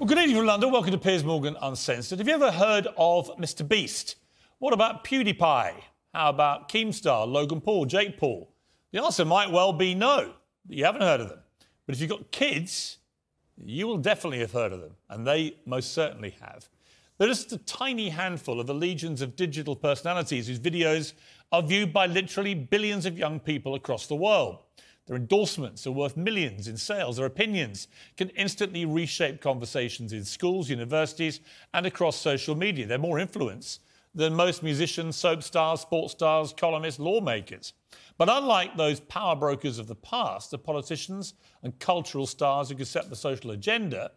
Well, good evening from London. Welcome to Piers Morgan Uncensored. Have you ever heard of Mr. Beast? What about PewDiePie? How about Keemstar, Logan Paul, Jake Paul? The answer might well be no, you haven't heard of them. But if you've got kids, you will definitely have heard of them, and they most certainly have. They're just a tiny handful of the legions of digital personalities whose videos are viewed by literally billions of young people across the world. Their endorsements are worth millions in sales. Their opinions can instantly reshape conversations in schools, universities, and across social media. They're more influence than most musicians, soap stars, sports stars, columnists, lawmakers. But unlike those power brokers of the past, the politicians and cultural stars who could set the social agenda,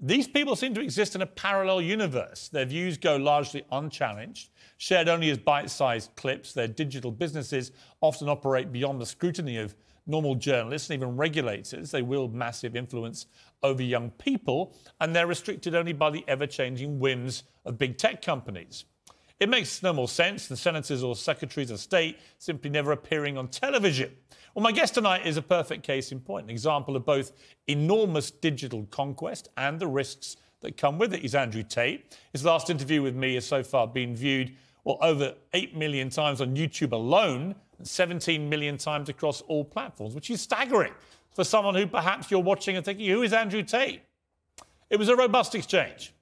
these people seem to exist in a parallel universe. Their views go largely unchallenged, shared only as bite sized clips. Their digital businesses often operate beyond the scrutiny of normal journalists and even regulators. They wield massive influence over young people, and they're restricted only by the ever changing whims of big tech companies. It makes no more sense than senators or secretaries of state simply never appearing on television. Well, my guest tonight is a perfect case in point, an example of both enormous digital conquest and the risks that come with it. He's Andrew Tate. His last interview with me has so far been viewed well, over 8 million times on YouTube alone, 17 million times across all platforms, which is staggering for someone who perhaps you're watching and thinking, who is Andrew Tate? It was a robust exchange.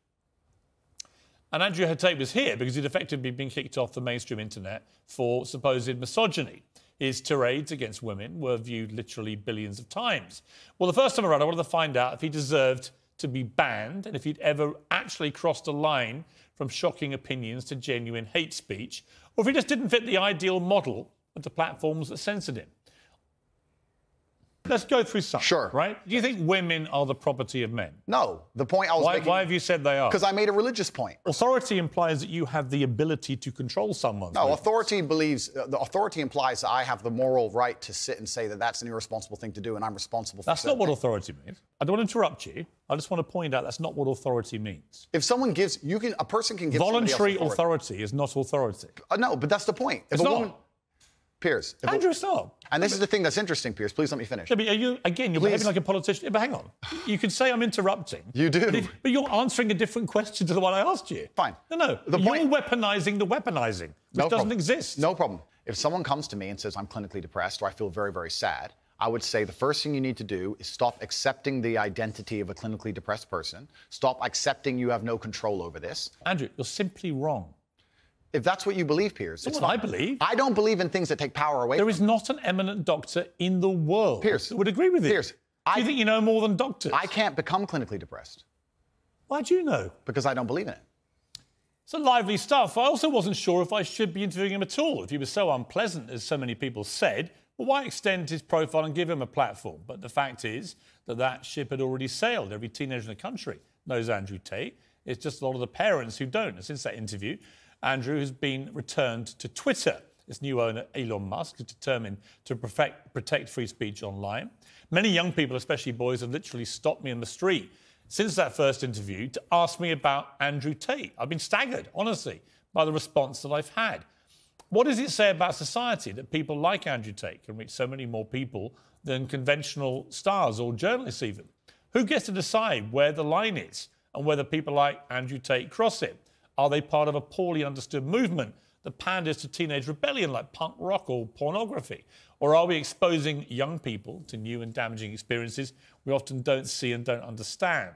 And Andrew Tate was here because he'd effectively been kicked off the mainstream internet for supposed misogyny. His tirades against women were viewed literally billions of times. Well, the first time around, I wanted to find out if he deserved to be banned and if he'd ever actually crossed a line from shocking opinions to genuine hate speech, or if he just didn't fit the ideal model the platforms that censored him. Let's go through some. Sure. Right? Do you think women are the property of men? No. The point I was Why, making. why have you said they are? Because I made a religious point. Authority implies that you have the ability to control someone. No, authority believes uh, the authority implies that I have the moral right to sit and say that that's an irresponsible thing to do, and I'm responsible for. That's not what authority means. I don't want to interrupt you. I just want to point out that's not what authority means. If someone gives, you can a person can give Voluntary authority is not authority. Uh, no, but that's the point. If It's a not. woman, Piers, Andrew, stop. and this is the thing that's interesting, Piers. Please let me finish. Yeah, but you again? You're Please. behaving like a politician. Yeah, But hang on. You could say I'm interrupting. You do. But, if- but you're answering a different question to the one I asked you. Fine. No, no. The you're point- weaponizing the weaponizing, which No doesn't problem. exist. No problem. If someone comes to me and says I'm clinically depressed or I feel very, very sad, I would say the first thing you need to do is stop accepting the identity of a clinically depressed person. Stop accepting you have no control over this. Andrew, you're simply wrong. If that's what you believe, Piers, it's what I believe. I don't believe in things that take power away. There is not an eminent doctor in the world Piers, that would agree with you. Piers, Do I- you think you know more than doctors? I can't become clinically depressed Why do you know? because I don't believe in it. It's a lively stuff. I also wasn't sure if I should be interviewing him at all. If he was so unpleasant, as so many people said, well, why extend his profile and give him a platform? But the fact is that that ship had already sailed. Every teenager in the country knows Andrew Tate. It's just a lot of the parents who don't. And since that interview, Andrew has been returned to Twitter. Its new owner, Elon Musk, is determined to perfect, protect free speech online. Many young people, especially boys, have literally stopped me in the street since that first interview to ask me about Andrew Tate. I've been staggered, honestly, by the response that I've had. What does it say about society that people like Andrew Tate can reach so many more people than conventional stars or journalists, even? Who gets to decide where the line is and whether people like Andrew Tate cross it? Are they part of a poorly understood movement that panders to teenage rebellion like punk rock or pornography? Or are we exposing young people to new and damaging experiences we often don't see and don't understand?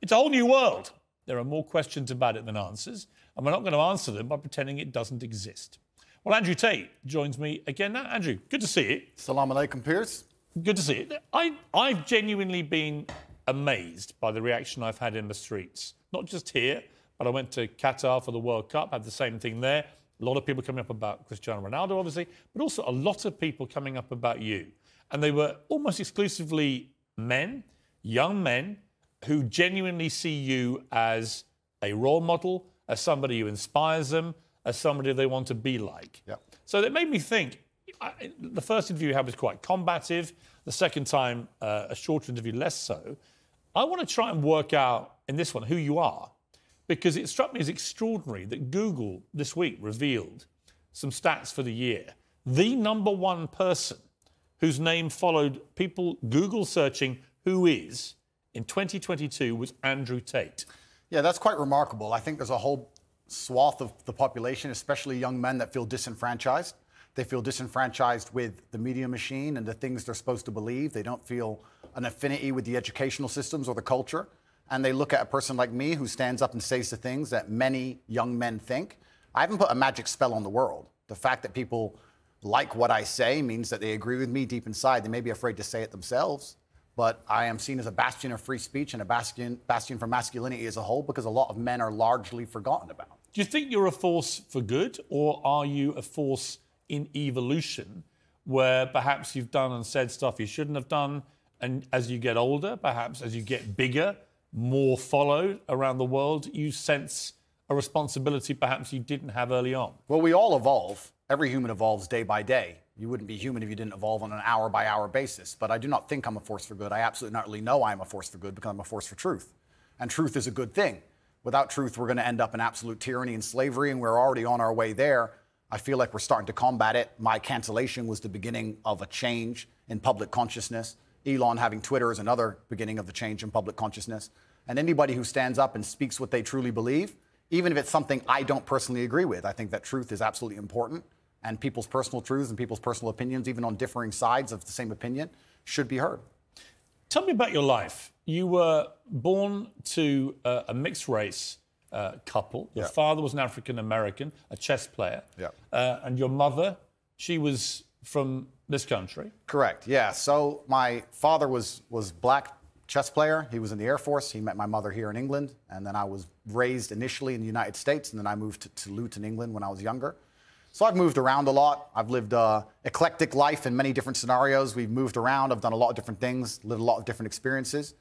It's a whole new world. There are more questions about it than answers, and we're not going to answer them by pretending it doesn't exist. Well, Andrew Tate joins me again now. Andrew, good to see you. Salam alaikum, Piers. Good to see you. I, I've genuinely been amazed by the reaction I've had in the streets. Not just here, but I went to Qatar for the World Cup, had the same thing there. A lot of people coming up about Cristiano Ronaldo, obviously, but also a lot of people coming up about you. And they were almost exclusively men, young men, who genuinely see you as a role model, as somebody who inspires them, as somebody they want to be like. Yep. So it made me think. I, the first interview you had was quite combative. The second time, uh, a shorter interview, less so. I want to try and work out in this one who you are, because it struck me as extraordinary that Google this week revealed some stats for the year. The number one person whose name followed people Google searching who is in 2022 was Andrew Tate. Yeah, that's quite remarkable. I think there's a whole swath of the population, especially young men, that feel disenfranchised. They feel disenfranchised with the media machine and the things they're supposed to believe. They don't feel an affinity with the educational systems or the culture. And they look at a person like me who stands up and says the things that many young men think. I haven't put a magic spell on the world. The fact that people like what I say means that they agree with me deep inside. They may be afraid to say it themselves, but I am seen as a bastion of free speech and a bastion, bastion for masculinity as a whole because a lot of men are largely forgotten about. Do you think you're a force for good, or are you a force in evolution where perhaps you've done and said stuff you shouldn't have done? And as you get older, perhaps as you get bigger, more followed around the world, you sense a responsibility perhaps you didn't have early on? Well, we all evolve. Every human evolves day by day. You wouldn't be human if you didn't evolve on an hour by hour basis. But I do not think I'm a force for good. I absolutely not really know I'm a force for good because I'm a force for truth. And truth is a good thing. Without truth, we're going to end up in absolute tyranny and slavery, and we're already on our way there. I feel like we're starting to combat it. My cancellation was the beginning of a change in public consciousness. Elon having Twitter is another beginning of the change in public consciousness. And anybody who stands up and speaks what they truly believe, even if it's something I don't personally agree with, I think that truth is absolutely important. And people's personal truths and people's personal opinions, even on differing sides of the same opinion, should be heard. Tell me about your life. You were born to uh, a mixed race uh, couple. Your Yeah. father was an African American, a chess player. Yeah. Uh, and your mother, she was from this country. Correct. Yeah. So my father was was black chess player. He was in the Air Force. He met my mother here in England, and then I was raised initially in the United States, and then I moved to, to Luton, England, when I was younger. So I've moved around a lot. I've lived a eclectic life in many different scenarios. We've moved around. I've done a lot of different things, lived a lot of different experiences,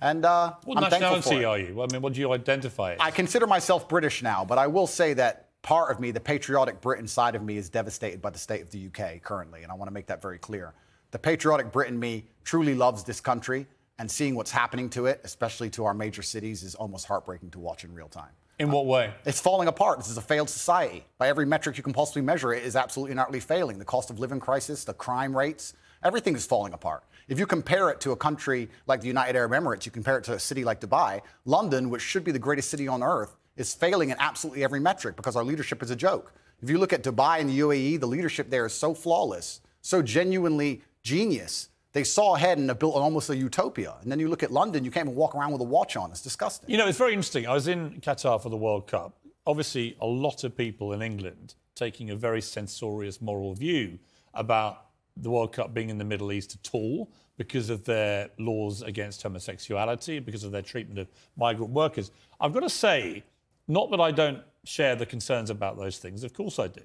and uh, What I'm thankful for nationality it. are you? I mean, what do you identify as? I consider myself British now, but I will say that part of me, the patriotic Britain side of me, is devastated by the state of the UK currently, and I want to make that very clear. The patriotic Britain me truly loves this country, and seeing what's happening to it, especially to our major cities, is almost heartbreaking to watch in real time. In what way? It's falling apart. This is a failed society. By every metric you can possibly measure, it is absolutely and utterly failing. The cost of living crisis, the crime rates, everything is falling apart. If you compare it to a country like the United Arab Emirates, you compare it to a city like Dubai, London, which should be the greatest city on earth, is failing in absolutely every metric because our leadership is a joke. If you look at Dubai and the UAE, the leadership there is so flawless, so genuinely genius. They saw ahead and have built almost a utopia. And then you look at London, you can't even walk around with a watch on. It's disgusting. You know, it's very interesting. I was in Qatar for the World Cup. Obviously, a lot of people in England taking a very censorious moral view about the World Cup being in the Middle East at all because of their laws against homosexuality, because of their treatment of migrant workers. I've got to say, not that I don't share the concerns about those things, of course I do,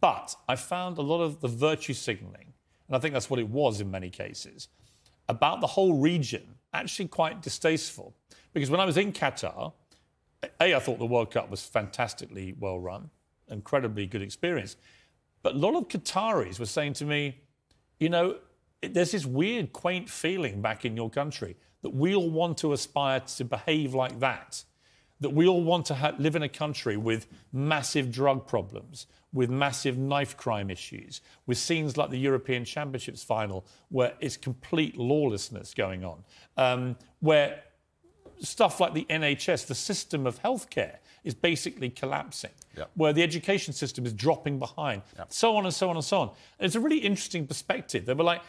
but I found a lot of the virtue signaling, and I think that's what it was in many cases, about the whole region actually quite distasteful. Because when I was in Qatar, A, I thought the World Cup was fantastically well run, incredibly good experience. But a lot of Qataris were saying to me, you know, there's this weird, quaint feeling back in your country that we all want to aspire to behave like that. That we all want to ha- live in a country with massive drug problems, with massive knife crime issues, with scenes like the European Championships final where it's complete lawlessness going on, um, where stuff like the NHS, the system of healthcare, is basically collapsing, Yep. where the education system is dropping behind, so on and so on and so on. And it's a really interesting perspective. They were like,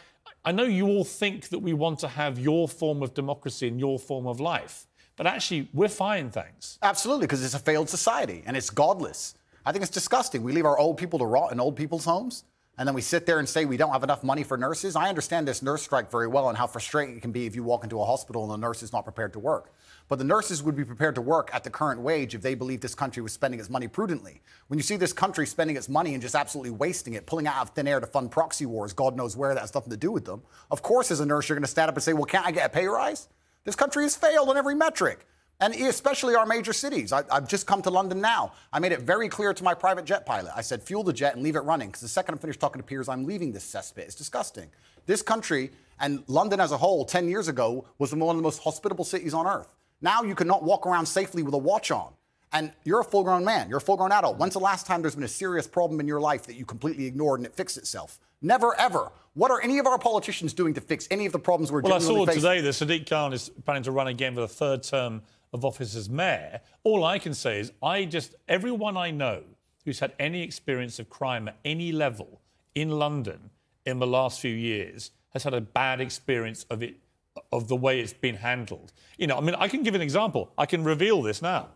I know you all think that we want to have your form of democracy and your form of life, but actually, we're fine, thanks. Absolutely, because it's a failed society and it's godless. I think it's disgusting. We leave our old people to rot in old people's homes, and then we sit there and say we don't have enough money for nurses. I understand this nurse strike very well and how frustrating it can be if you walk into a hospital and the nurse is not prepared to work. But the nurses would be prepared to work at the current wage if they believed this country was spending its money prudently. When you see this country spending its money and just absolutely wasting it, pulling out of thin air to fund proxy wars, God knows where that has nothing to do with them. Of course, as a nurse, you're going to stand up and say, well, can't I get a pay rise? This country has failed on every metric. And especially our major cities. I, have just come to London now. I made it very clear to my private jet pilot. I said, fuel the jet and leave it running. Because the second I'm finished talking to Piers, I'm leaving this cesspit. It's disgusting. This country and London as a whole, 10 years ago, was one of the most hospitable cities on earth. Now you cannot walk around safely with a watch on. And you're a full grown man, you're a full grown adult. When's the last time there's been a serious problem in your life that you completely ignored and it fixed itself? Never, ever. What are any of our politicians doing to fix any of the problems we're dealing with? Well, I saw today that Sadiq Khan is planning to run again for the third term of office as mayor. All I can say is, I just, everyone I know who's had any experience of crime at any level in London in the last few years has had a bad experience of it, of the way it's been handled. You know, I mean, I can give an example. I can reveal this now.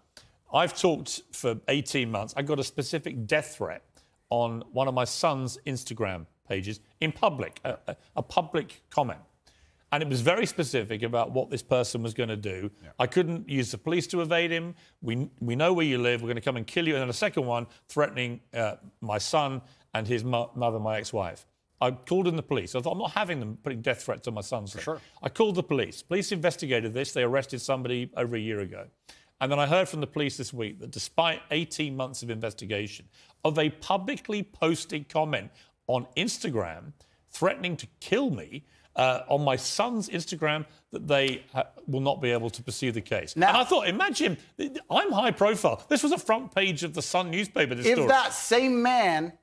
I've talked for 18 months. I got a specific death threat on one of my son's Instagram pages in public, a, a, a public comment. And it was very specific about what this person was going to do. I couldn't use the police to evade him. We, we know where you live. We're going to come and kill you. And then a second one threatening uh, my son and his mo- mother, my ex wife. I called in the police. I thought, I'm not having them putting death threats on my son's. Sure. I called the police. Police investigated this. They arrested somebody over a year ago. And then I heard from the police this week that despite 18 months of investigation, of a publicly posted comment on Instagram threatening to kill me uh, on my son's Instagram, that they ha- will not be able to pursue the case. Now- and I thought, imagine, I'm high profile. This was a front page of the Sun newspaper. This if story. that same man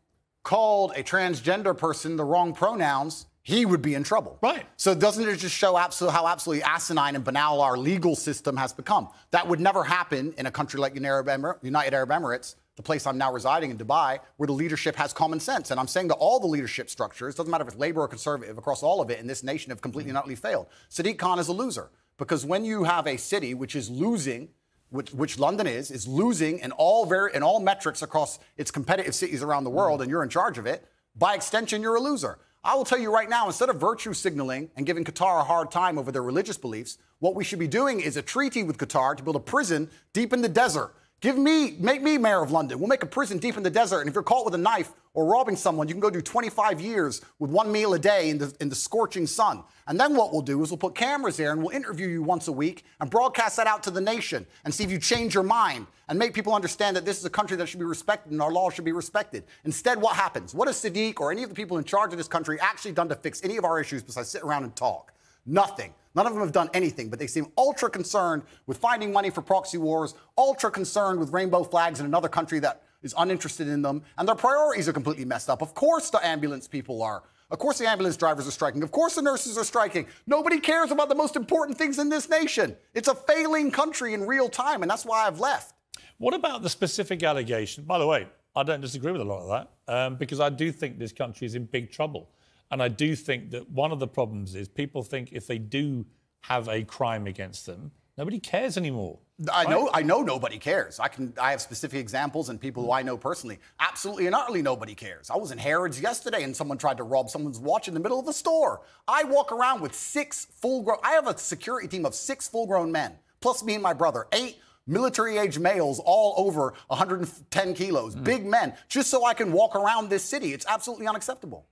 called a transgender person the wrong pronouns, he would be in trouble. Right. So doesn't it just show absolutely how absolutely asinine and banal our legal system has become? That would never happen in a country like United Arab, United Arab Emirates, the place I'm now residing in Dubai, where the leadership has common sense. And I'm saying that all the leadership structures, doesn't matter if it's labor or conservative, across all of it in this nation have completely mm-hmm. and utterly failed. Sadiq Khan is a loser because when you have a city which is losing which, which London is, is losing in all very in all metrics across its competitive cities around the world, mm-hmm. and you're in charge of it. By extension, you're a loser. I will tell you right now, instead of virtue signaling and giving Qatar a hard time over their religious beliefs, what we should be doing is a treaty with Qatar to build a prison deep in the desert. Give me, make me mayor of London. We'll make a prison deep in the desert, and if you're caught with a knife or robbing someone, you can go do 25 years with one meal a day in the, in the scorching sun. And then what we'll do is we'll put cameras there and we'll interview you once a week and broadcast that out to the nation and see if you change your mind and make people understand that this is a country that should be respected and our laws should be respected. Instead, what happens? What has Sadiq or any of the people in charge of this country actually done to fix any of our issues besides sit around and talk? Nothing. None of them have done anything, but they seem ultra concerned with finding money for proxy wars, ultra concerned with rainbow flags in another country that is uninterested in them, and their priorities are completely messed up. Of course, the ambulance people are. Of course, the ambulance drivers are striking. Of course, the nurses are striking. Nobody cares about the most important things in this nation. It's a failing country in real time, and that's why I've left. What about the specific allegation? By the way, I don't disagree with a lot of that um, because I do think this country is in big trouble. And I do think that one of the problems is people think if they do have a crime against them, nobody cares anymore. I know, I know nobody cares. I can, I have specific examples and people who I know personally. Absolutely and utterly nobody cares. I was in Harrods yesterday and someone tried to rob someone's watch in the middle of the store. I walk around with six full-grown. I have a security team of six full-grown men, plus me and my brother, eight military-age males, all over 110 kilos, hmm. big men, just so I can walk around this city. It's absolutely unacceptable.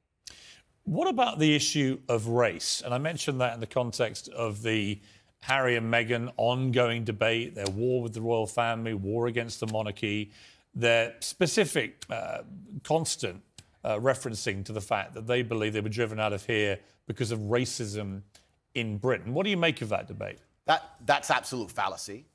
What about the issue of race? And I mentioned that in the context of the Harry and Meghan ongoing debate, their war with the royal family, war against the monarchy, their specific, uh, constant uh, referencing to the fact that they believe they were driven out of here because of racism in Britain. What do you make of that debate? That, that's absolute fallacy.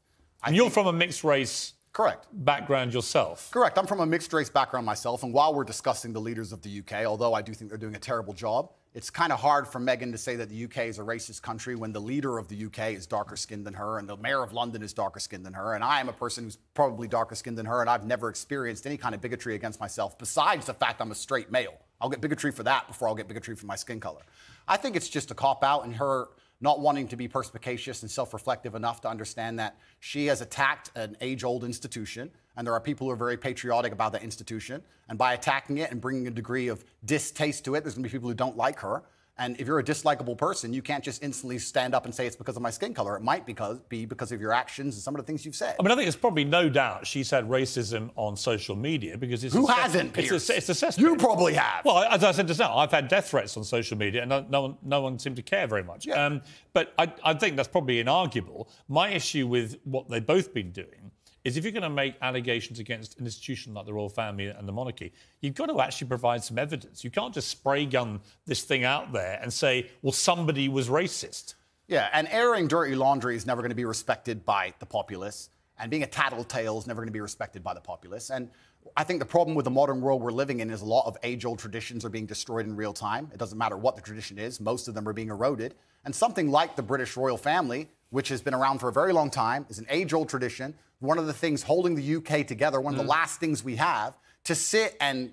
I And you're from a mixed race correct. background yourself. Correct. I'm from a mixed race background myself, and while we're discussing the leaders of the UK, although I do think they're doing a terrible job, it's kind of hard for Meghan to say that the UK is a racist country when the leader of the UK is darker skinned than her, and the mayor of London is darker skinned than her, and I am a person who's probably darker skinned than her, and I've never experienced any kind of bigotry against myself besides the fact I'm a straight male. I'll get bigotry for that before I'll get bigotry for my skin color. I think it's just a cop out, and her not wanting to be perspicacious and self reflective enough to understand that she has attacked an age old institution. And there are people who are very patriotic about that institution. And by attacking it and bringing a degree of distaste to it, there's going to be people who don't like her. And if you're a dislikable person, you can't just instantly stand up and say it's because of my skin color. It might because, be because of your actions and some of the things you've said. I mean, I think there's probably no doubt she's had racism on social media because it's Who a, hasn't, It's a, it's a. You probably have. Well, as I said just now, I've had death threats on social media, and no, no one, no one seemed to care very much. Yeah. Um, but I, I think that's probably inarguable. My issue with what they've both been doing is if you're going to make allegations against an institution like the royal family and the monarchy, you've got to actually provide some evidence. You can't just spray gun this thing out there and say, well, somebody was racist. Yeah, and airing dirty laundry is never going to be respected by the populace. And being a tattletale is never going to be respected by the populace. And I think the problem with the modern world we're living in is a lot of age old traditions are being destroyed in real time. It doesn't matter what the tradition is, most of them are being eroded. And something like the British royal family, which has been around for a very long time, is an age old tradition. One of the things holding the UK together, one of the mm. last things we have, to sit and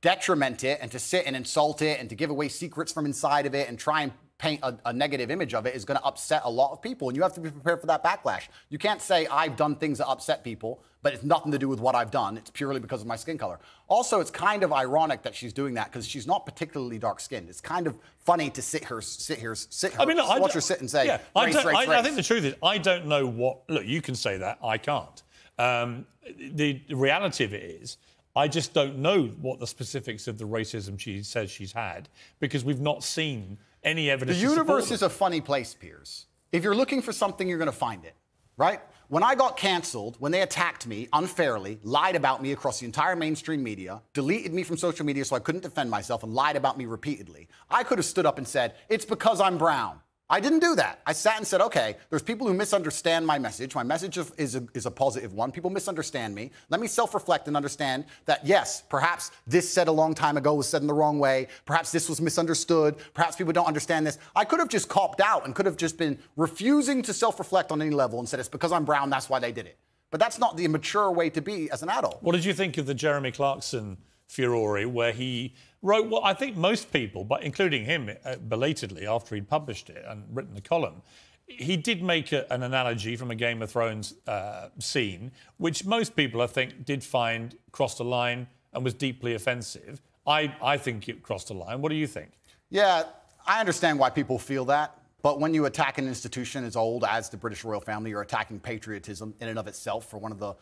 detriment it and to sit and insult it and to give away secrets from inside of it and try and paint a, a negative image of it is going to upset a lot of people. And you have to be prepared for that backlash. You can't say, I've done things that upset people, but it's nothing to do with what I've done. It's purely because of my skin color. Also, it's kind of ironic that she's doing that because she's not particularly dark skinned. It's kind of funny to sit her, sit here, sit her, I mean, look, watch I her sit and say, yeah, race, I, race, I, I, think the truth is, I don't know what, look, you can say that, I can't. Um, the, the reality of it is, I just don't know what the specifics of the racism she says she's had because we've not seen any evidence. The universe is a funny place, Piers. If you're looking for something, you're going to find it, right? When I got canceled, when they attacked me unfairly, lied about me across the entire mainstream media, deleted me from social media so I couldn't defend myself, and lied about me repeatedly, I could have stood up and said, It's because I'm brown. I didn't do that. I sat and said, okay, there's people who misunderstand my message. My message is a, is a positive one. People misunderstand me. Let me self reflect and understand that, yes, perhaps this said a long time ago was said in the wrong way. Perhaps this was misunderstood. Perhaps people don't understand this. I could have just copped out and could have just been refusing to self reflect on any level and said, it's because I'm brown, that's why they did it. But that's not the mature way to be as an adult. What did you think of the Jeremy Clarkson furore where he wrote what I think most people, but including him uh, belatedly after he'd published it and written the column, he did make a, an analogy from a Game of Thrones uh, scene, which most people, I think, did find crossed a line and was deeply offensive. I, I think it crossed a line. What do you think? Yeah, I understand why people feel that. But when you attack an institution as old as the British royal family, you're attacking patriotism in and of itself for one of the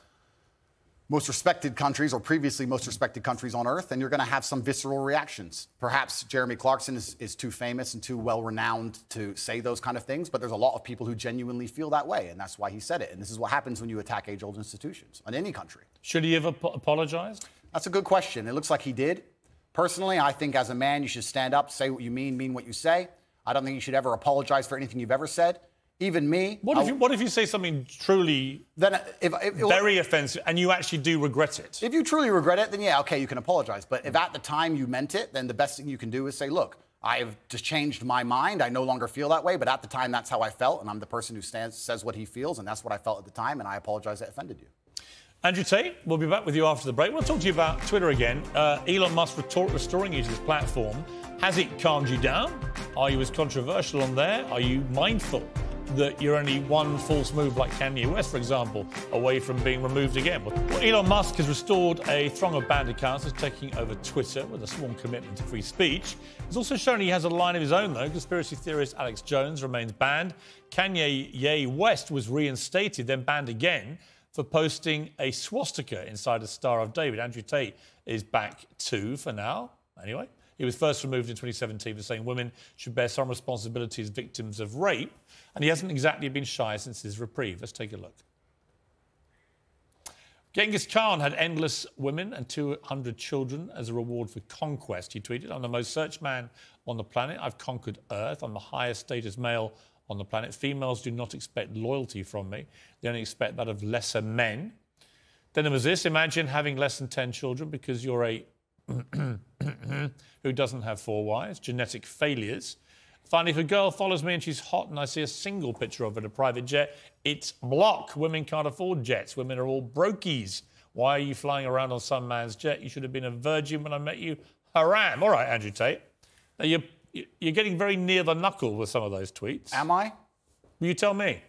most respected countries or previously most respected countries on earth, and you're going to have some visceral reactions. Perhaps Jeremy Clarkson is, is too famous and too well renowned to say those kind of things, but there's a lot of people who genuinely feel that way, and that's why he said it. And this is what happens when you attack age old institutions in any country. Should he have ap- apologized? That's a good question. It looks like he did. Personally, I think as a man, you should stand up, say what you mean, mean what you say. I don't think you should ever apologize for anything you've ever said even me. What if, you, what if you say something truly then if, if, very offensive and you actually do regret it? If you truly regret it, then yeah, okay, you can apologize. But if at the time you meant it, then the best thing you can do is say, look, I have just changed my mind. I no longer feel that way, but at the time that's how I felt, and I'm the person who stands, says what he feels, and that's what I felt at the time, and I apologize that offended you. Andrew Tate, we'll be back with you after the break. We'll talk to you about Twitter again. Uh, Elon Musk restoring you to his platform. Has it calmed you down? Are you as controversial on there? Are you mindful that you're only one false move, like Kanye West, for example, away from being removed again. Well, Elon Musk has restored a throng of banned accounts, is taking over Twitter with a small commitment to free speech. He's also shown he has a line of his own, though. Conspiracy theorist Alex Jones remains banned. Kanye Ye West was reinstated, then banned again for posting a swastika inside a Star of David. Andrew Tate is back too for now, anyway. He was first removed in 2017 for saying women should bear some responsibility as victims of rape, and he hasn't exactly been shy since his reprieve. Let's take a look. Genghis Khan had endless women and 200 children as a reward for conquest. He tweeted, I'm the most searched man on the planet. I've conquered Earth. I'm the highest status male on the planet. Females do not expect loyalty from me, they only expect that of lesser men. Then there was this imagine having less than 10 children because you're a who doesn't have four wives, genetic failures. Finally, if a girl follows me and she's hot and I see a single picture of her in a private jet, it's block. Women can't afford jets. Women are all brokies. Why are you flying around on some man's jet? You should have been a virgin when I met you. Haram. All right, Andrew Tate. Now, you're, you're getting very near the knuckle with some of those tweets. Am I? You tell me.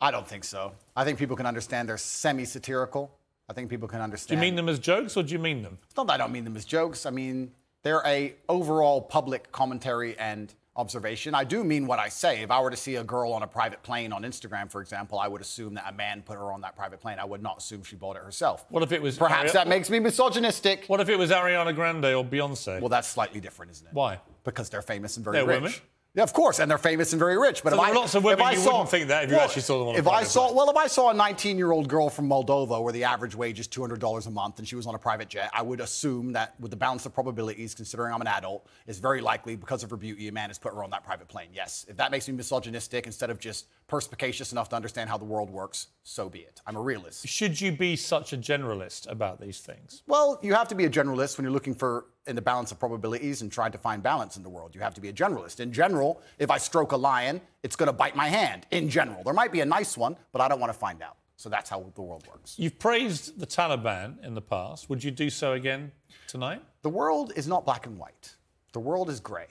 I don't think so. I think people can understand they're semi satirical. I think people can understand. Do you mean them as jokes or do you mean them? It's not that I don't mean them as jokes. I mean, they're a overall public commentary and observation. I do mean what I say. If I were to see a girl on a private plane on Instagram, for example, I would assume that a man put her on that private plane. I would not assume she bought it herself. What if it was Perhaps Ari- that makes me misogynistic. What if it was Ariana Grande or Beyonce? Well, that's slightly different, isn't it? Why? Because they're famous and very they're rich. Women? Yeah, of course, and they're famous and very rich. But so if I, lots of women you saw, wouldn't think that if well, you actually saw them on if I saw, Well, if I saw a 19-year-old girl from Moldova where the average wage is $200 a month and she was on a private jet, I would assume that with the balance of probabilities, considering I'm an adult, it's very likely because of her beauty, a man has put her on that private plane. Yes, if that makes me misogynistic instead of just perspicacious enough to understand how the world works, so be it. I'm a realist. Should you be such a generalist about these things? Well, you have to be a generalist when you're looking for in the balance of probabilities and trying to find balance in the world. You have to be a generalist. In general, if I stroke a lion, it's going to bite my hand. In general, there might be a nice one, but I don't want to find out. So that's how the world works. You've praised the Taliban in the past. Would you do so again tonight? The world is not black and white. The world is gray.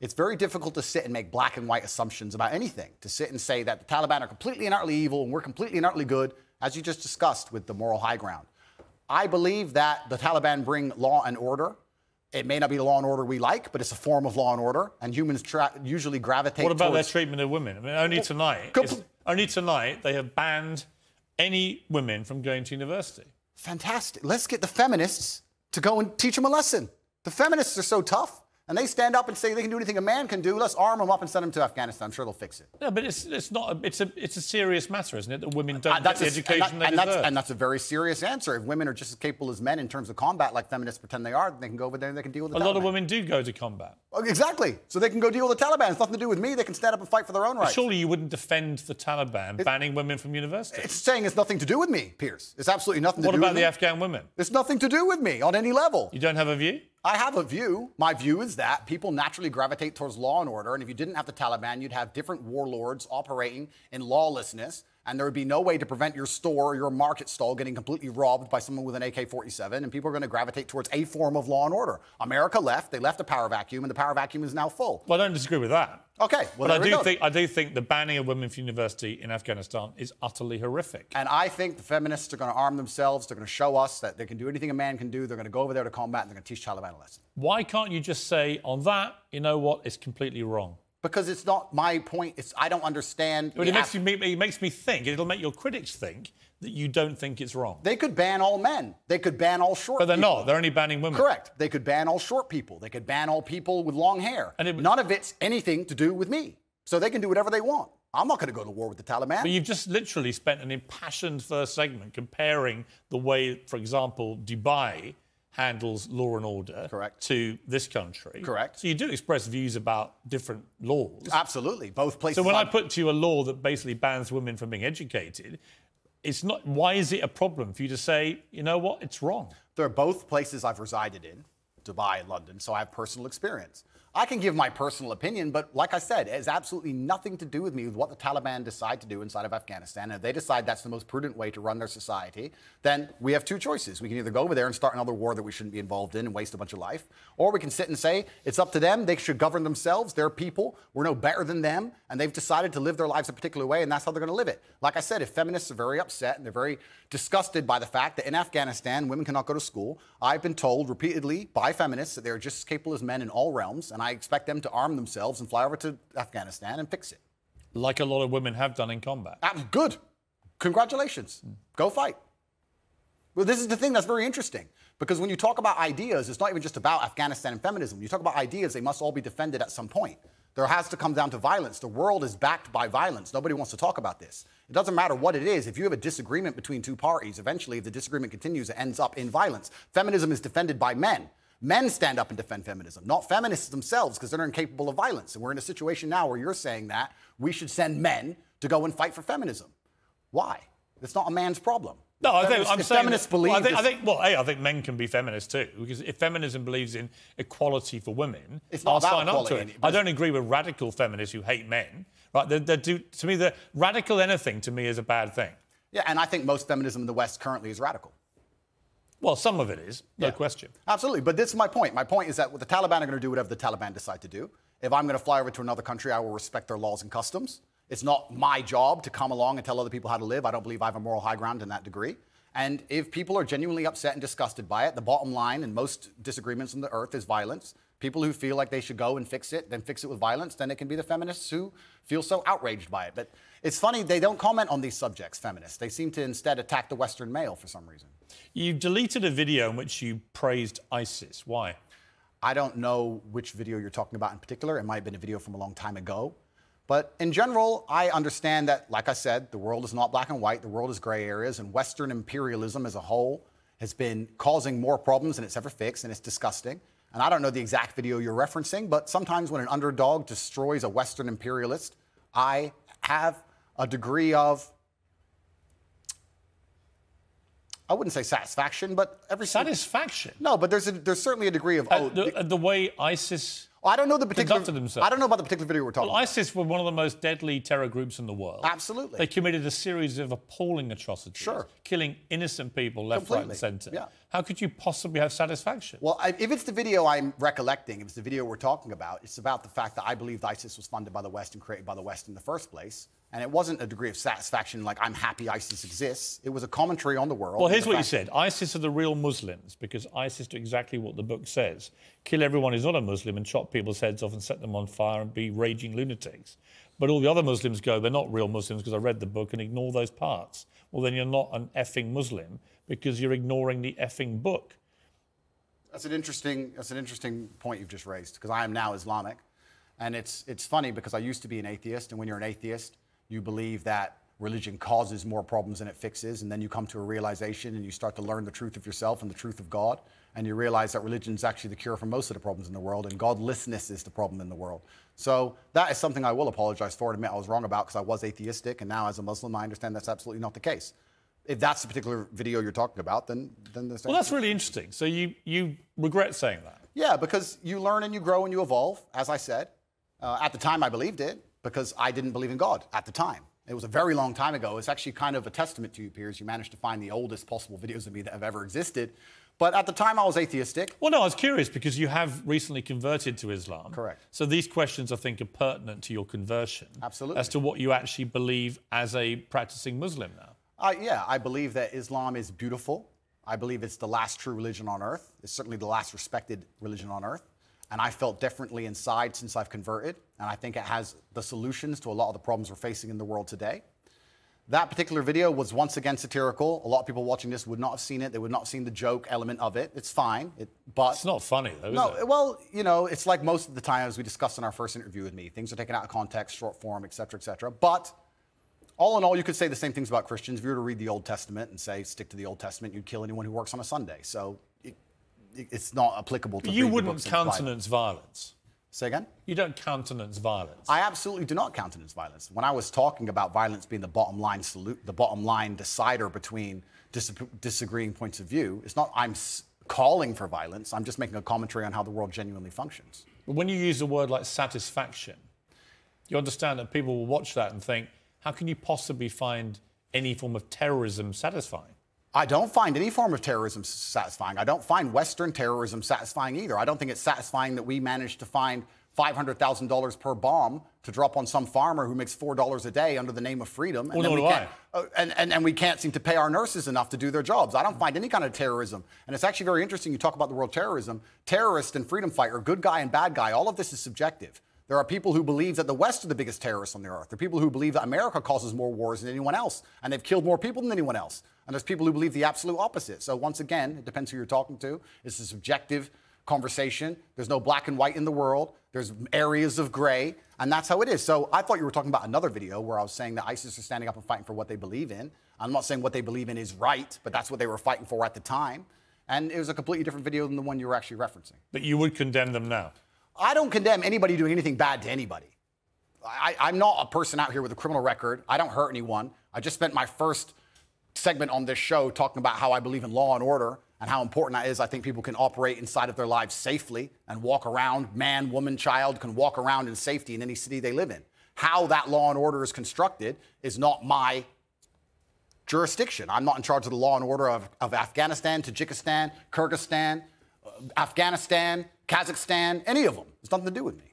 It's very difficult to sit and make black and white assumptions about anything. To sit and say that the Taliban are completely and utterly evil and we're completely and utterly good, as you just discussed with the moral high ground. I believe that the Taliban bring law and order. It may not be the law and order we like, but it's a form of law and order, and humans tra- usually gravitate. To What about towards... their treatment of women? I mean, only tonight, compl- only tonight they have banned any women from going to university. Fantastic. Let's get the feminists to go and teach them a lesson. The feminists are so tough and they stand up and say they can do anything a man can do, let's arm them up and send them to Afghanistan. I'm sure they'll fix it. No, but it's, it's not. A, it's a it's a serious matter, isn't it? That women don't uh, get the a, education and that, they and deserve. That's, and that's a very serious answer. If women are just as capable as men in terms of combat, like feminists pretend they are, then they can go over there and they can deal with the a Taliban. lot of women do go to combat. Oh, exactly. So they can go deal with the Taliban. It's nothing to do with me. They can stand up and fight for their own rights. Surely you wouldn't defend the Taliban it, banning women from university. It's saying it's nothing to do with me, Piers. It's absolutely nothing what to do with me. What about the Afghan women? It's nothing to do with me on any level. You don't have a view? I have a view. My view is that people naturally gravitate towards law and order. And if you didn't have the Taliban, you'd have different warlords operating in lawlessness and there would be no way to prevent your store or your market stall getting completely robbed by someone with an AK 47, and people are going to gravitate towards a form of law and order. America left, they left a power vacuum, and the power vacuum is now full. Well, I don't disagree with that. Okay, well, but I do think I do think the banning of women from university in Afghanistan is utterly horrific. And I think the feminists are going to arm themselves. They're going to show us that they can do anything a man can do. They're going to go over there to combat, and they're going to teach Taliban a lesson. Why can't you just say on that, you know what, it's completely wrong? Because it's not my point. It's I don't understand. But it makes, me, it makes me think. It'll make your critics think that you don't think it's wrong. They could ban all men. They could ban all short. But they're people. not. They're only banning women. Correct. They could ban all short people. They could ban all people with long hair. And it, none of it's anything to do with me. So they can do whatever they want. I'm not going to go to war with the Taliban. But you've just literally spent an impassioned first segment comparing the way, for example, Dubai handles law and order Correct. to this country. Correct. So you do express views about different laws. Absolutely. Both places. So when I put to you a law that basically bans women from being educated, it's not why is it a problem for you to say, you know what, it's wrong? They're both places I've resided in, Dubai and London, so I have personal experience. I can give my personal opinion, but like I said, it has absolutely nothing to do with me with what the Taliban decide to do inside of Afghanistan. And if they decide that's the most prudent way to run their society, then we have two choices. We can either go over there and start another war that we shouldn't be involved in and waste a bunch of life, or we can sit and say it's up to them. They should govern themselves. They're people. We're no better than them, and they've decided to live their lives a particular way, and that's how they're going to live it. Like I said, if feminists are very upset and they're very disgusted by the fact that in Afghanistan women cannot go to school, I've been told repeatedly by feminists that they're just as capable as men in all realms, and I expect them to arm themselves and fly over to Afghanistan and fix it. Like a lot of women have done in combat. Good. Congratulations. Go fight. Well, this is the thing that's very interesting because when you talk about ideas, it's not even just about Afghanistan and feminism. When you talk about ideas, they must all be defended at some point. There has to come down to violence. The world is backed by violence. Nobody wants to talk about this. It doesn't matter what it is. If you have a disagreement between two parties, eventually, if the disagreement continues, it ends up in violence. Feminism is defended by men. Men stand up and defend feminism, not feminists themselves, because they're incapable of violence. And we're in a situation now where you're saying that we should send men to go and fight for feminism. Why? It's not a man's problem. No, I think I'm saying feminists that, believe. Well, I, think, I think, well, hey, I think men can be feminists too, because if feminism believes in equality for women, it's not I'll about sign up to it. I don't agree with radical feminists who hate men. Right? They're, they're do, to me, the radical anything to me is a bad thing. Yeah, and I think most feminism in the West currently is radical. Well, some of it is, no yeah. question. Absolutely. But this is my point. My point is that the Taliban are going to do whatever the Taliban decide to do. If I'm going to fly over to another country, I will respect their laws and customs. It's not my job to come along and tell other people how to live. I don't believe I have a moral high ground in that degree. And if people are genuinely upset and disgusted by it, the bottom line in most disagreements on the earth is violence. People who feel like they should go and fix it, then fix it with violence, then it can be the feminists who feel so outraged by it. But it's funny, they don't comment on these subjects, feminists. They seem to instead attack the Western male for some reason. You deleted a video in which you praised ISIS. Why? I don't know which video you're talking about in particular. It might have been a video from a long time ago. But in general, I understand that, like I said, the world is not black and white, the world is gray areas, and Western imperialism as a whole has been causing more problems than it's ever fixed, and it's disgusting. And I don't know the exact video you're referencing, but sometimes when an underdog destroys a Western imperialist, I have a degree of, I wouldn't say satisfaction, but every Satisfaction. No, but there's a, there's certainly a degree of uh, oh, At the, uh, the way ISIS. I don't know the particular. conducted themselves. I don't know about the particular video we're talking Well, about. ISIS were one of the most deadly terror groups in the world. Absolutely. They committed a series of appalling atrocities, Sure. killing innocent people left, right, and centre. Yeah. How could you possibly have satisfaction? Well, I, if it's the video I'm recollecting, if it's the video we're talking about, it's about the fact that I believe ISIS was funded by the West and created by the West in the first place. And it wasn't a degree of satisfaction like I'm happy ISIS exists. It was a commentary on the world. Well, here's what you said. ISIS are the real Muslims because ISIS do exactly what the book says kill everyone who's not a Muslim and chop people's heads off and set them on fire and be raging lunatics. But all the other Muslims go, they're not real Muslims because I read the book and ignore those parts. Well, then you're not an effing Muslim because you're ignoring the effing book. That's an interesting. That's an interesting point you've just raised because I am now Islamic, and it's it's funny because I used to be an atheist, and when you're an atheist, you believe that religion causes more problems than it fixes, and then you come to a realization and you start to learn the truth of yourself and the truth of God, and you realize that religion is actually the cure for most of the problems in the world, and godlessness is the problem in the world. So that is something I will apologize for and admit I was wrong about because I was atheistic, and now as a Muslim, I understand that's absolutely not the case. If that's the particular video you're talking about, then then there's Well, that's really interesting. So you, you regret saying that. yeah, because you learn and you grow and you evolve, as I said. Uh, at the time, I believed it because I didn't believe in God at the time. It was a very long time ago. It's actually kind of a testament to you, Piers. You managed to find the oldest possible videos of me that have ever existed. But at the time, I was atheistic. Well, no, I was curious because you have recently converted to Islam. Correct. So these questions, I think, are pertinent to your conversion. Absolutely. As to what you actually believe as a practicing Muslim now. Uh, yeah, I believe that Islam is beautiful. I believe it's the last true religion on earth. It's certainly the last respected religion on earth. And I felt differently inside since I've converted. And I think it has the solutions to a lot of the problems we're facing in the world today. That particular video was once again satirical. A lot of people watching this would not have seen it. They would not have seen the joke element of it. It's fine. It, but It's not funny, though, is no, it? well, you know, it's like most of the times we discussed in our first interview with me. Things are taken out of context, short form, et cetera, et cetera. But all in all, you could say the same things about Christians. If you were to read the Old Testament and say, stick to the Old Testament, you'd kill anyone who works on a Sunday. So it's not applicable to You wouldn't books and apply them. countenance violence. Say again? You don't countenance violence. I absolutely do not countenance violence. When I was talking about violence being the bottom line salute, the bottom line decider between dis- disagreeing points of view, it's not I'm s- calling for violence. I'm just making a commentary on how the world genuinely functions. But when you use a word like satisfaction, you understand that people will watch that and think, how can you possibly find any form of terrorism satisfying? I don't find any form of terrorism satisfying. I don't find Western terrorism satisfying either. I don't think it's satisfying that we managed to find $500,000 per bomb to drop on some farmer who makes $4 a day under the name of freedom. And, Well, we can't, uh, and, and, and we can't seem to pay our nurses enough to do their jobs. I don't find any kind of terrorism. And it's actually very interesting you talk about the world terrorism. Terrorist and freedom fighter, good guy and bad guy, all of this is subjective. There are people who believe that the West are the biggest terrorists on the earth. There are people who believe that America causes more wars than anyone else, and they've killed more people than anyone else. And there's people who believe the absolute opposite. So once again, it depends who you're talking to. It's a subjective conversation. There's no black and white in the world. There's areas of gray, and that's how it is. So I thought you were talking about another video where I was saying that ISIS is standing up and fighting for what they believe in. I'm not saying what they believe in is right, but that's what they were fighting for at the time. And it was a completely different video than the one you were actually referencing. But you would condemn them now. I don't condemn anybody doing anything bad to anybody. I, I'm not a person out here with a criminal record. I don't hurt anyone. I just spent my first segment on this show talking about how I believe in law and order and how important that is. I think people can operate inside of their lives safely and walk around, man, woman, child, can walk around in safety in any city they live in. How that law and order is constructed is not my jurisdiction. I'm not in charge of the law and order of, of Afghanistan, Tajikistan, Kyrgyzstan, uh, Afghanistan, Kazakhstan, any of them. It's nothing to do with me.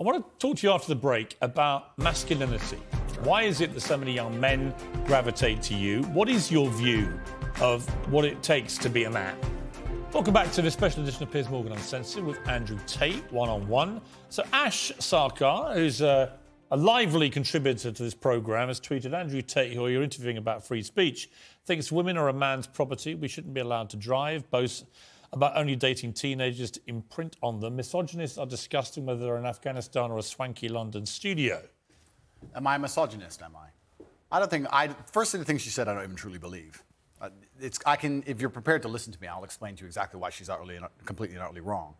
I want to talk to you after the break about masculinity. Why is it that so many young men gravitate to you? What is your view of what it takes to be a man? Welcome back to this special edition of Piers Morgan Uncensored with Andrew Tate, one on one. So, Ash Sarkar, who's a, a lively contributor to this programme, has tweeted Andrew Tate, who you're interviewing about free speech, thinks women are a man's property. We shouldn't be allowed to drive. Boasts about only dating teenagers to imprint on them. Misogynists are discussing whether they're in Afghanistan or a swanky London studio. Am I a misogynist? Am I? I don't think I. First of the things she said, I don't even truly believe. Uh, it's I can if you're prepared to listen to me, I'll explain to you exactly why she's utterly and completely and utterly wrong.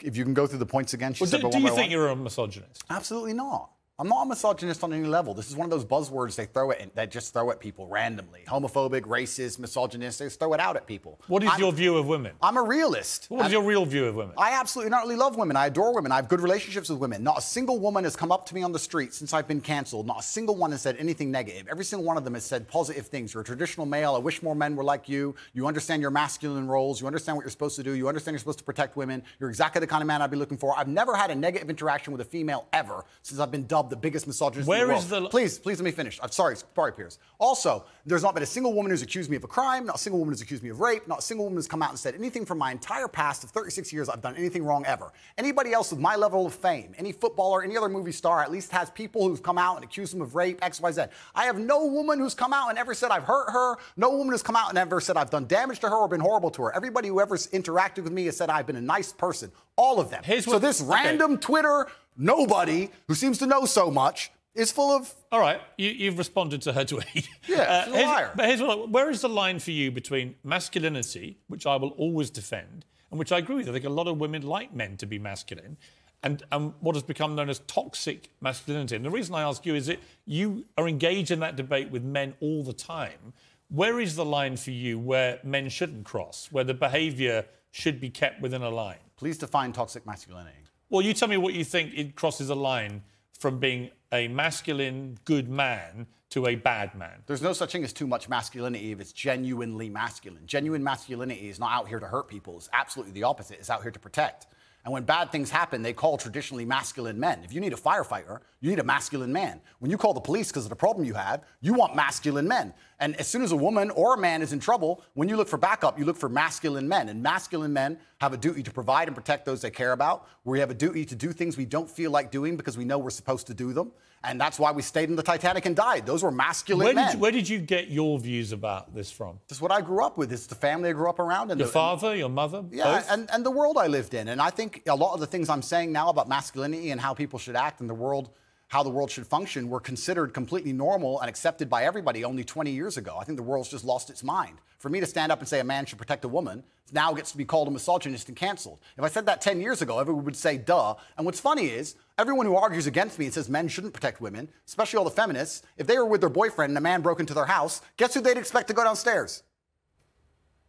If you can go through the points again, she Well, said do do you think one. you're a misogynist? Absolutely not. I'm not a misogynist on any level. This is one of those buzzwords they throw at that just throw at people randomly. Homophobic, racist, misogynist. They just throw it out at people. What is I'm, your view of women? I'm a realist. What is I'm- your real view of women? I absolutely not really love women. I adore women. I have good relationships with women. Not a single woman has come up to me on the street since I've been canceled. Not a single one has said anything negative. Every single one of them has said positive things. You're a traditional male. I wish more men were like you. You understand your masculine roles. You understand what you're supposed to do. You understand you're supposed to protect women. You're exactly the kind of man I'd be looking for. I've never had a negative interaction with a female ever since I've been dubbed the biggest misogynist in Where the is world. the- Please, please let me finish. I'm sorry, sorry, Piers. Also, there's not been a single woman who's accused me of a crime, not a single woman who's accused me of rape, not a single woman who's come out and said anything from my entire past of 36 years I've done anything wrong ever. Anybody else with my level of fame, any footballer, any other movie star, at least has people who've come out and accused them of rape, X, Y, Z. I have no woman who's come out and ever said I've hurt her. No woman who's come out and ever said I've done damage to her or been horrible to her. Everybody who ever interacted with me has said I've been a nice person. All of them. Here's so what- this okay. random Twitter nobody who seems to know so much is full of All right, you, you've responded to her tweet. Yeah, uh, here's- liar. But here's what, where is the line for you between masculinity, which I will always defend, and which I agree with? I think a lot of women like men to be masculine, and, and what has become known as toxic masculinity. And the reason I ask you is that you are engaged in that debate with men all the time. Where is the line for you where men shouldn't cross, where the behaviour should be kept within a line? Please define toxic masculinity. Well, you tell me what you think it crosses a line from being a masculine, good man to a bad man. There's no such thing as too much masculinity if it's genuinely masculine. Genuine masculinity is not out here to hurt people. It's absolutely the opposite. It's out here to protect. And when bad things happen, they call traditionally masculine men. If you need a firefighter, you need a masculine man. When you call the police because of the problem you have, you want masculine men. And as soon as a woman or a man is in trouble, when you look for backup, you look for masculine men. And masculine men have a duty to provide and protect those they care about. We have a duty to do things we don't feel like doing because we know we're supposed to do them. And that's why we stayed in the Titanic and died. Those were masculine Where men. did, you, where did you get your views about this from? Is what I grew up with. It's the family I grew up around. And Your the, father, your mother? yeah, both? and, and the world I lived in. And I think a lot of the things I'm saying now about masculinity and how people should act in the world, how the world should function, were considered completely normal and accepted by everybody only 20 years ago. I think the world's just lost its mind. For me to stand up and say a man should protect a woman now gets to be called a misogynist and canceled. If I said that 10 years ago, everyone would say, duh. And what's funny is, everyone who argues against me and says men shouldn't protect women, especially all the feminists, if they were with their boyfriend and a man broke into their house, guess who they'd expect to go downstairs?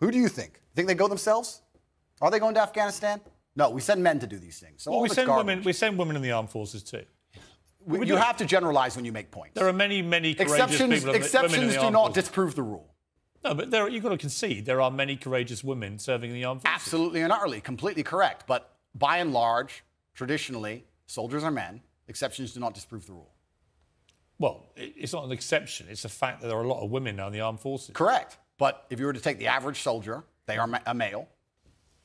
Who do you think? Think they go themselves? Are they going to Afghanistan? No, we send men to do these things. So well, we send garbage. women. We send women in the armed forces too. You do. have to generalize when you make points. There are many, many courageous exceptions people. exceptions the do not forces. disprove the rule. No, but there, you've got to concede there are many courageous women serving in the armed forces. Absolutely and utterly, completely correct. But by and large, traditionally, soldiers are men. Exceptions do not disprove the rule. Well, it's not an exception. It's a fact that there are a lot of women now in the armed forces. Correct. But if you were to take the average soldier, they are ma- a male.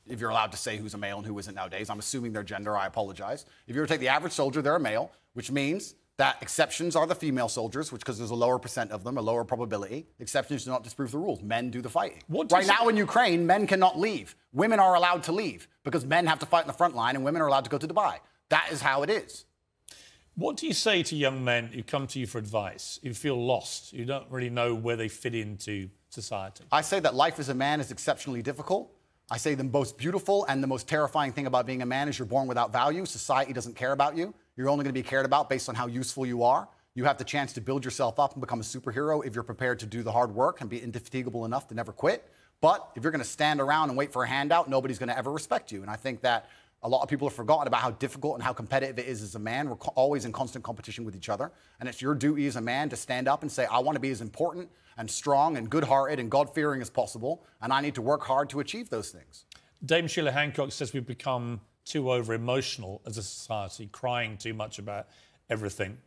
If you're allowed to say who's a male and who isn't nowadays, I'm assuming their gender, I apologize. If you were to take the average soldier, they're a male, which means that exceptions are the female soldiers, which because there's a lower percent of them, a lower probability. Exceptions do not disprove the rules. Men do the fighting. What right now in Ukraine, men cannot leave. Women are allowed to leave because men have to fight in the front line and women are allowed to go to Dubai. That is how it is. What do you say to young men who come to you for advice, who feel lost, who don't really know where they fit into society? I say that life as a man is exceptionally difficult. I say the most beautiful and the most terrifying thing about being a man is you're born without value. Society doesn't care about you. You're only going to be cared about based on how useful you are. You have the chance to build yourself up and become a superhero if you're prepared to do the hard work and be indefatigable enough to never quit. But if you're going to stand around and wait for a handout, nobody's going to ever respect you. And I think that a lot of people have forgotten about how difficult and how competitive it is as a man. We're always in constant competition with each other. And it's your duty as a man to stand up and say, I want to be as important and strong and good hearted and God fearing as possible. And I need to work hard to achieve those things. Dame Sheila Hancock says we've become too over emotional as a society, crying too much about everything.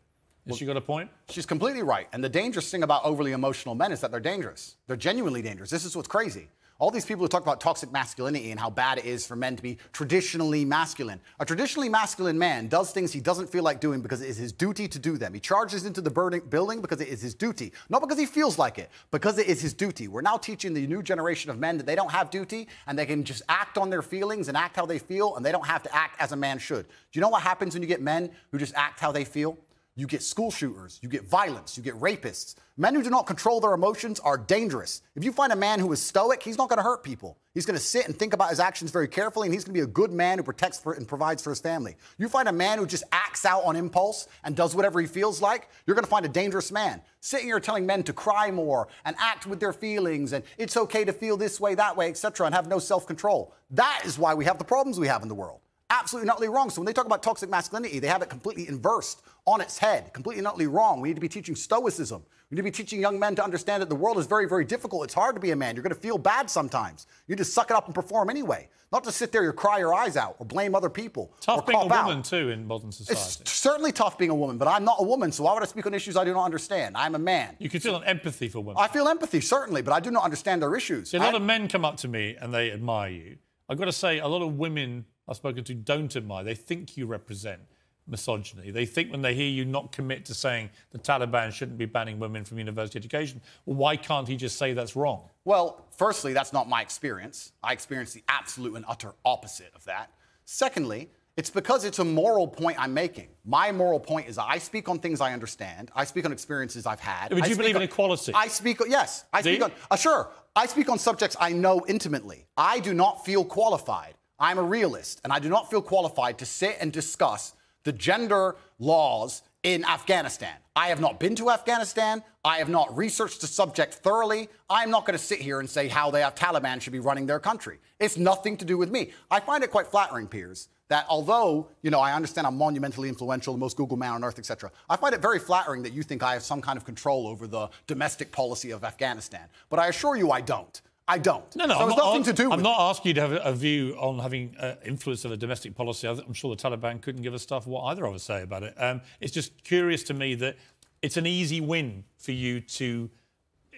Has she got a point? She's completely right. And the dangerous thing about overly emotional men is that they're dangerous. They're genuinely dangerous. This is what's crazy. All these people who talk about toxic masculinity and how bad it is for men to be traditionally masculine. A traditionally masculine man does things he doesn't feel like doing because it is his duty to do them. He charges into the building because it is his duty, not because he feels like it, because it is his duty. We're now teaching the new generation of men that they don't have duty and they can just act on their feelings and act how they feel and they don't have to act as a man should. Do you know what happens when you get men who just act how they feel? You get school shooters, you get violence, you get rapists. Men who do not control their emotions are dangerous. If you find a man who is stoic, he's not going to hurt people. He's going to sit and think about his actions very carefully, and he's going to be a good man who protects for, and provides for his family. You find a man who just acts out on impulse and does whatever he feels like, you're going to find a dangerous man. Sitting here telling men to cry more and act with their feelings, and it's okay to feel this way, that way, etc., and have no self control. That is why we have the problems we have in the world absolutely not wrong. So when they talk about toxic masculinity, they have it completely inversed on its head, completely not wrong. We need to be teaching stoicism. We need to be teaching young men to understand that the world is very, very difficult. It's hard to be a man. You're going to feel bad sometimes. You just suck it up and perform anyway. Not to sit there and cry your eyes out or blame other people. Tough being a out. woman too in modern society. It's certainly tough being a woman, but I'm not a woman, so why would I speak on issues I do not understand? I'm a man. You can feel an empathy for women. I feel empathy certainly, but I do not understand their issues. See, a lot I, of men come up to me and they admire you. I've got to say, a lot of women I've spoken to don't admire. They think you represent misogyny. They think when they hear you not commit to saying the Taliban shouldn't be banning women from university education, well, why can't he just say that's wrong? Well, firstly, that's not my experience. I experience the absolute and utter opposite of that. Secondly, it's because it's a moral point I'm making. My moral point is I speak on things I understand. I speak on experiences I've had. But I you believe on, in equality? I speak, yes. I Do speak you? on, uh, sure. I speak on subjects I know intimately. I do not feel qualified. I'm a realist, and I do not feel qualified to sit and discuss the gender laws in Afghanistan. I have not been to Afghanistan. I have not researched the subject thoroughly. I'm not going to sit here and say how the Taliban should be running their country. It's nothing to do with me. I find it quite flattering, Piers, that although, you know, I understand I'm monumentally influential, the most Google man on earth, etc., I find it very flattering that you think I have some kind of control over the domestic policy of Afghanistan. But I assure you I don't. I don't. No, no, so I'm it's not, nothing ask- to do with I'm not asking you to have a, view on having uh, influence of a domestic policy. I'm sure the Taliban couldn't give a stuff what either of us say about it. Um, it's just curious to me that it's an easy win for you to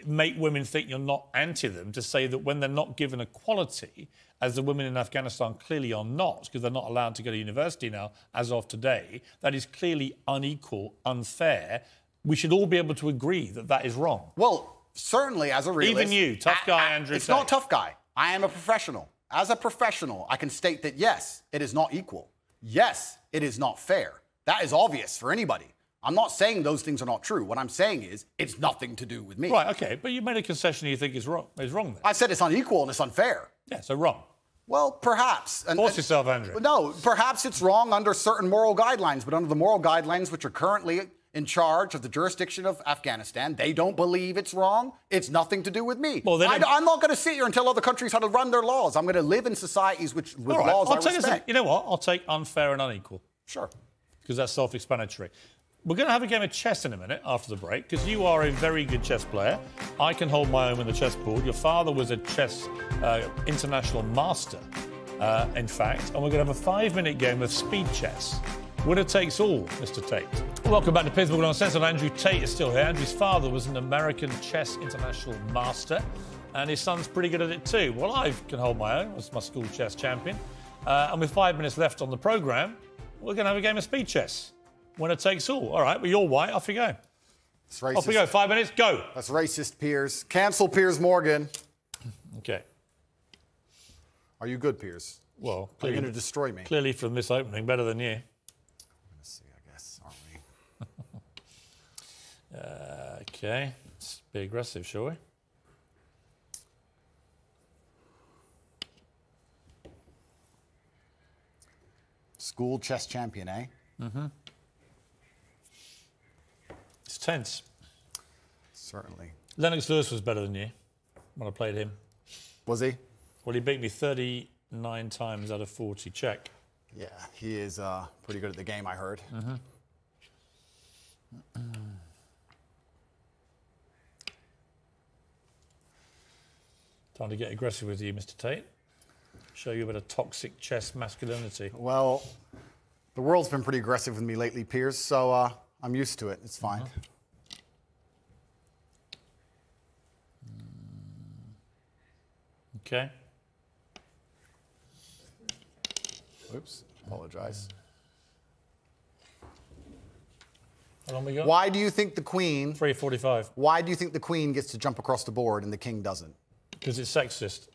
make women think you're not anti them, to say that when they're not given equality, as the women in Afghanistan clearly are not, because they're not allowed to go to university now as of today, that is clearly unequal, unfair. We should all be able to agree that that is wrong. Well, certainly as a realist. Even you, tough I- guy I- Andrew It's Tate. not tough guy. I am a professional. As a professional, I can state that yes, it is not equal. Yes, it is not fair. That is obvious for anybody. I'm not saying those things are not true. What I'm saying is it's nothing to do with me. Right, okay, but you made a concession you think is wrong. Is wrong then? I said it's unequal and it's unfair. Yeah, so wrong. Well, perhaps. And, Force and- yourself, Andrew. No, perhaps it's wrong under certain moral guidelines, but under the moral guidelines which are currently in charge of the jurisdiction of Afghanistan, they don't believe it's wrong. It's nothing to do with me. Well, I, am not going to sit here and tell other countries how to run their laws. I'm going to live in societies which with right, laws I'll I take this. respect. You know what? I'll take unfair and unequal Sure. because that's self-explanatory. We're going to have a game of chess in a minute after the break because you are a very good chess player. I can hold my own with the chessboard. Your father was a chess uh, international master, uh, in fact, and we're going to have a five-minute game of speed chess. Winner takes all, Mr. Tate. Welcome back to Piers Morgan Uncensored. And Andrew Tate is still here. Andrew's father was an American chess international master, and his son's pretty good at it too. Well, I can hold my own as my school chess champion. Uh, and with five minutes left on the programme, we're going to have a game of speed chess. Winner takes all. All right, well, you're white. Off you go. That's racist. Off we go. Five minutes, go. That's racist, Piers. Cancel Piers Morgan. Okay. Are you good, Piers? Well, Are you clearly, going to destroy me? clearly from this opening, better than you. Let's see, I guess, aren't Okay. Let's be aggressive, shall we? School chess champion, eh? Mhm. It's tense. Certainly. Lennox Lewis was better than you when I played him. Was he? Well, he beat me 39 times out of 40. Check. Yeah, he is uh, pretty good at the game, I heard. Time to get aggressive with you, Mr. Tate. Show you a bit of toxic chess masculinity. Well, the world's been pretty aggressive with me lately, Piers, so uh, I'm used to it. It's fine. Okay. Oops, apologize. How long we got? Why do you think the queen? 345. Why do you think the queen gets to jump across the board and the king doesn't? Because it's sexist.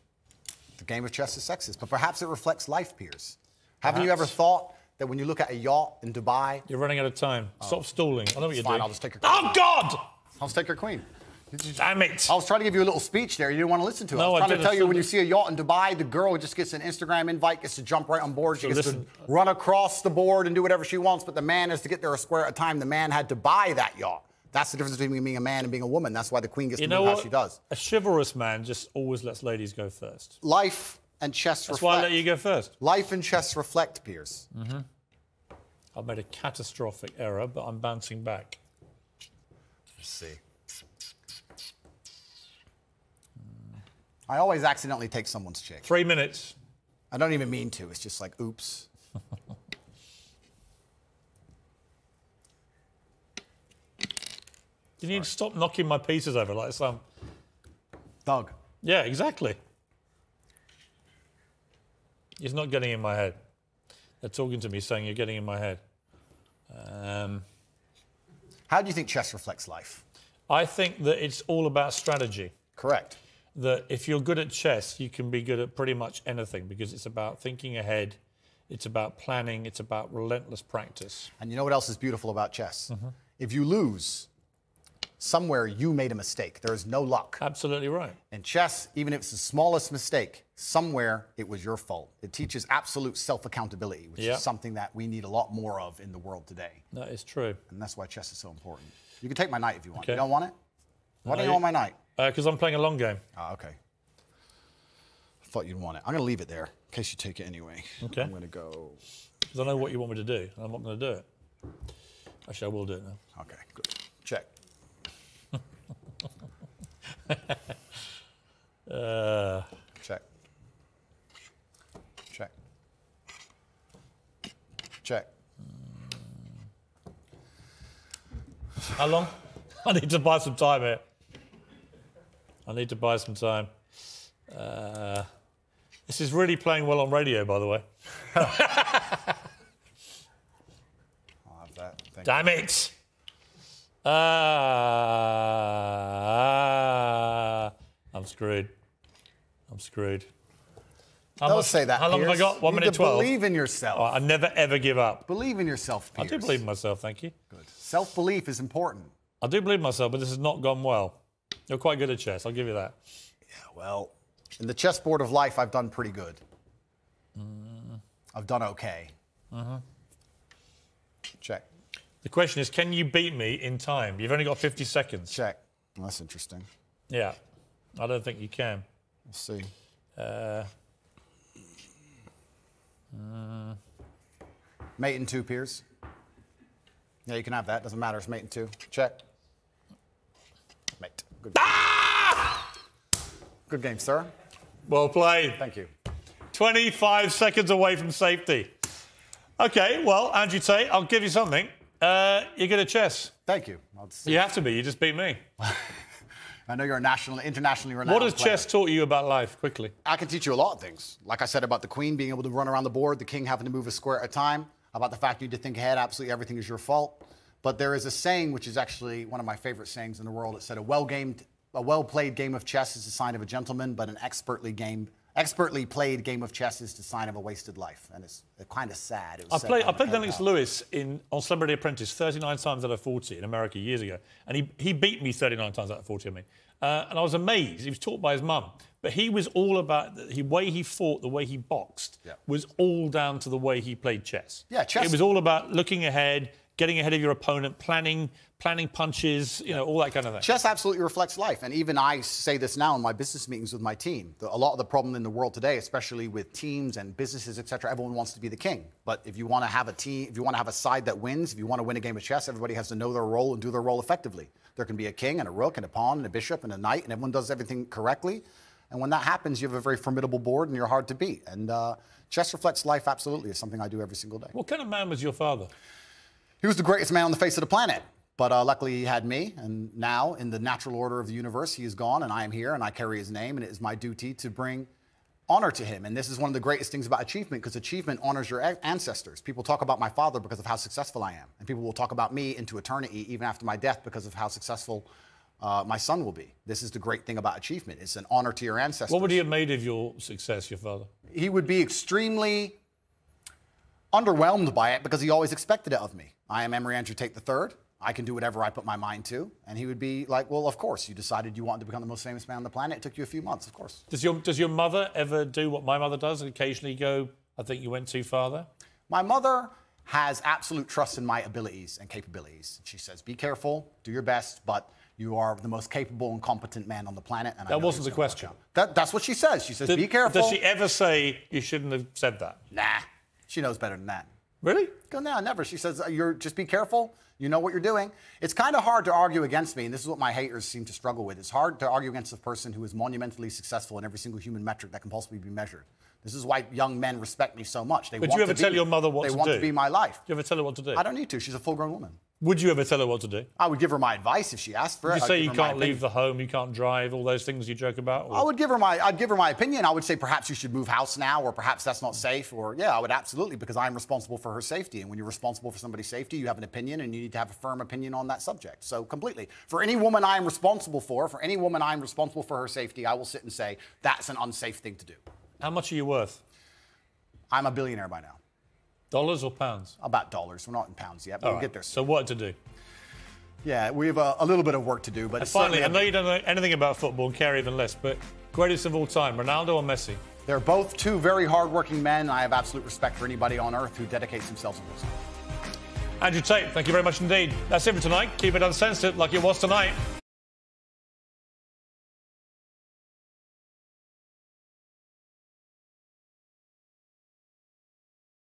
The game of chess is sexist, but perhaps it reflects life, Piers. Haven't you ever thought that when you look at a yacht in Dubai, You're running out of time. Oh. Stop stalling. I know what you're fine, doing. I'll just take your Oh, queen. God! I'll just take your queen. Damn it. I was trying to give you a little speech there. You didn't want to listen to it. No, I I was trying to didn't. tell you when you see a yacht in Dubai, the girl just gets an Instagram invite, gets to jump right on board. She So gets listen- to run across the board and do whatever she wants. But the man has to get there a square at a time. The man had to buy that yacht. That's the difference between being a man and being a woman. That's why the queen gets You to know how she does. A chivalrous man just always lets ladies go first. Life and chess reflect. That's why I let you go first. Life and chess reflect, Piers. Mm-hmm. I've made a catastrophic error, but I'm bouncing back. Let's see. I always accidentally take someone's chick. Three minutes. I don't even mean to. It's just like, oops. You need to stop knocking my pieces over like some. dog. Yeah, exactly. It's not getting in my head. They're talking to me saying you're getting in my head. Um, How do you think chess reflects life? I think that it's all about strategy. Correct. That if you're good at chess, you can be good at pretty much anything because it's about thinking ahead, it's about planning, it's about relentless practice. And you know what else is beautiful about chess? Mm-hmm. If you lose, somewhere you made a mistake. There is no luck. Absolutely right. In chess, even if it's the smallest mistake, somewhere it was your fault. It teaches absolute self accountability, which Yeah. is something that we need a lot more of in the world today. That is true. And that's why chess is so important. You can take my knight if you want. Okay. You don't want it? Why do No, you you- want my knight? Because I'm playing a long game. Ah, okay. I thought you'd want it. I'm going to leave it there in case you take it anyway. Okay. I'm going to go. Because I know what you want me to do, and I'm not going to do it. Actually, I will do it now. Okay, good. Check. Uh, Check. Check. Check. how long? I need to buy some time here. I need to buy some time. Uh, this is really playing well on radio, by the way. I'll have that. Thank you. Damn it! Ah, I'm screwed. I'm screwed. How Don't much- say that. How long have I got? One you minute to twelve. Believe in yourself. Oh, I never ever give up. believe in yourself, Piers. I do believe in myself, thank you. Good. Self belief is important. I do believe in myself, but this has not gone well. You're quite good at chess, I'll give you that. Yeah. Well, in the chessboard of life, I've done pretty good. I've done okay. Check. The question is, can you beat me in time? You've only got 50 seconds. Check. That's interesting. Yeah, I don't think you can. Let's see. Uh, Mate in two, Piers. Yeah, you can have that. Doesn't matter. It's mate in two. Check. Mate. Good. game. Good game, sir. well played. Thank you. 25 seconds away from safety. Okay, well, Andrew Tate, I'll give you something. Uh, you're good at chess. Thank you. I'll. You have to be. You just beat me. I know you're a national, internationally renowned. What has player. chess taught you about life, quickly? I can teach you a lot of things. Like I said about the queen being able to run around the board, the king having to move a square at a time, about the fact you need to think ahead, absolutely everything is your fault. But there is a saying which is actually one of my favorite sayings in the world. It said a well-gamed, a well-played game of chess is a sign of a gentleman, but an expertly game, expertly played game of chess is the sign of a wasted life. And it's kind of sad. It was I said played, by I played Lennox. Lewis in, on Celebrity Apprentice 39 times out of 40 in America years ago. And he, he beat me 39 times out of 40, I mean. Uh, and I was amazed. He was taught by his mum. But he was all about the he- way he fought, the way he boxed, Yeah. was all down to the way he played chess. Yeah, chess- It was all about looking ahead, getting ahead of your opponent, planning, planning punches, you know, all that kind of thing. Chess absolutely reflects life. And even I say this now in my business meetings with my team. A lot of the problem in the world today, especially with teams and businesses, et cetera, everyone wants to be the king. But if you want to have a team, if you want to have a side that wins, if you want to win a game of chess, everybody has to know their role and do their role effectively. There can be a king and a rook and a pawn and a bishop and a knight, and everyone does everything correctly. And when that happens, you have a very formidable board and you're hard to beat. And uh, chess reflects life absolutely. It's something I do every single day. What kind of man was your father? He was the greatest man on the face of the planet. But uh, luckily, he had me. And now, in the natural order of the universe, he is gone, and I am here, and I carry his name, and it is my duty to bring honor to him. And this is one of the greatest things about achievement, because achievement honors your ancestors. People talk about my father because of how successful I am, and people will talk about me into eternity, even after my death, because of how successful uh, my son will be. This is the great thing about achievement. It's an honor to your ancestors What would he have made of your success, your father? he would be extremely underwhelmed by it because he always expected it of me. I am Emory Andrew Tate III. I can do whatever I put my mind to. And he would be like, well, of course, you decided you wanted to become the most famous man on the planet. It took you a few months, of course. Does your, does your mother ever do what my mother does and occasionally go, I think you went too far there? My mother has absolute trust in my abilities and capabilities. She says, be careful, do your best, but you are the most capable and competent man on the planet. And that wasn't the question. That, that's what she says. She says, Did, be careful. Does she ever say you shouldn't have said that? Nah, she knows better than that. Really? Go no, never. She says, uh, "You're just be careful. You know what you're doing." It's kind of hard to argue against me, and this is what my haters seem to struggle with. It's hard to argue against a person who is monumentally successful in every single human metric that can possibly be measured. This is why young men respect me so much. They Would want you ever to tell be, your mother what they to do? They want to be my life. Do you ever tell her what to do? I don't need to. She's a full-grown woman. Would you ever tell her what to do? I would give her my advice if she asked for it. You say you can't leave the home, you can't drive, all those things you joke about? or- I would give her my I'd give her my opinion. I would say perhaps you should move house now, or perhaps that's not safe, or yeah, I would absolutely because I'm responsible for her safety. And when you're responsible for somebody's safety, you have an opinion, and you need to have a firm opinion on that subject. So completely, for any woman I am responsible for, for any woman I am responsible for her safety, I will sit and say that's an unsafe thing to do. How much are you worth? I'm a billionaire by now. Dollars or pounds? About dollars. We're not in pounds yet, but All we'll right. get there. So what to do? yeah, we have a, a little bit of work to do, but it's Finally, I know you don't know anything about football and care even less, but greatest of all time, Ronaldo or Messi? they're both two very hardworking men. I have absolute respect for anybody on earth who dedicates themselves to this. Andrew Tate, thank you very much indeed. That's it for tonight. Keep it uncensored like it was tonight.